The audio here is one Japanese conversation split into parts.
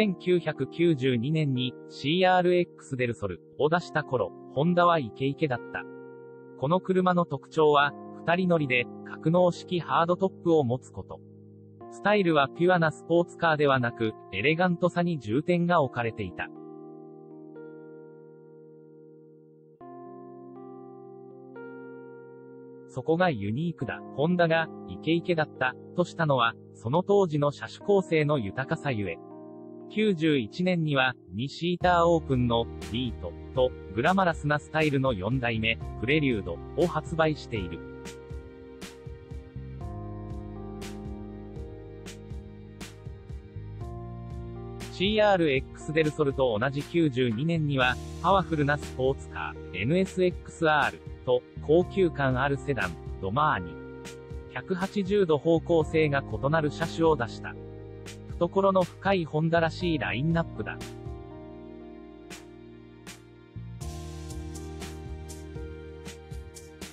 1992年に CRX デルソルを出した頃、ホンダはイケイケだった。この車の特徴は、二人乗りで、格納式ハードトップを持つこと。スタイルはピュアなスポーツカーではなく、エレガントさに重点が置かれていた。そこがユニークだ。ホンダが、イケイケだった、としたのは、その当時の車種構成の豊かさゆえ。91年には、2シーターオープンの、ビート、と、グラマラスなスタイルの4代目、プレリュード、を発売している。CRX デルソルと同じ92年には、パワフルなスポーツカー、NSXR と、高級感あるセダン、ドマーニ。180度方向性が異なる車種を出した。懐の深いホンダらしいラインナップだ。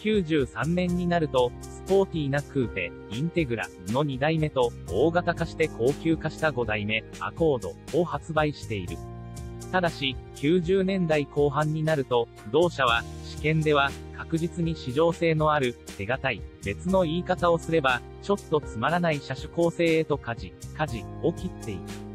93年になると、スポーティーなクーペ、インテグラの2代目と、大型化して高級化した5代目、アコードを発売している。ただし、90年代後半になると、同社は、試験では、確実に市場性のある、手堅い、別の言い方をすれば、ちょっとつまらない車種構成へと舵、舵を切っていく。